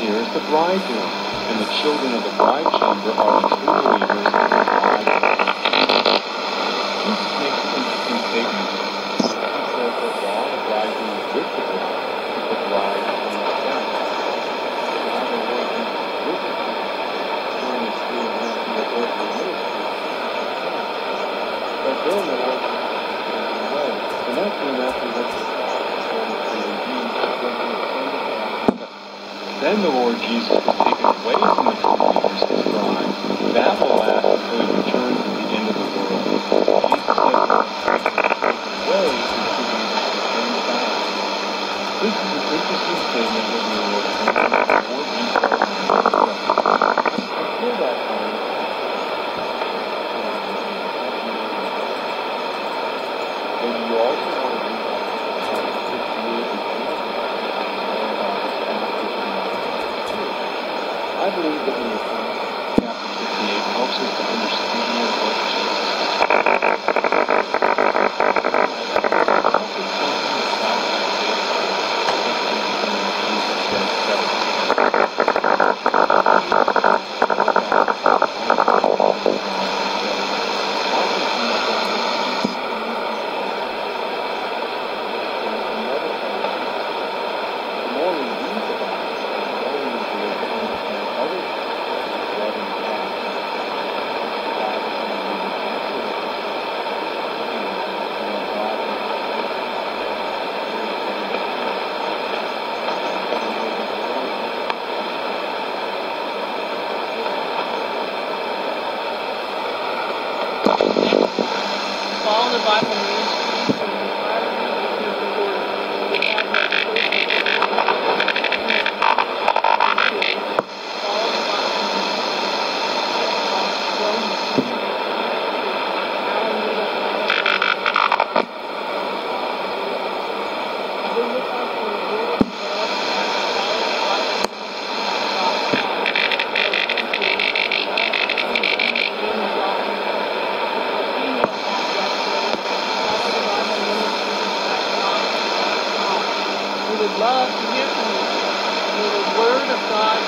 here is the bridegroom, and the children of the bride chamber are the true believers in bride. Jesus makes an interesting statement. He says that while the bridegroom is with the bride, the bride is with them. Now the Lord Jesus is with the bride during his three and a half year earthly ministry. But then the Lord Jesus is taken away. And that's when after he went to the cross, he indeed went to ascend into heaven. Then the Lord Jesus was taken away from the true bride. That will last until he returns at the end of the world. Jesus said, away from true believers will turn back. This is an interesting statement that we will examine in more detail in the next that time, maybe you also I believe that come to chapter 68 helps us to understand what Jesus the more we read about it, the more we will be able to understand other things that love and God. God is going to be the answer. And that God Follow the Bible ministry from the Bible to the Word. We have no Follow the Bible We would love to hear the Word of God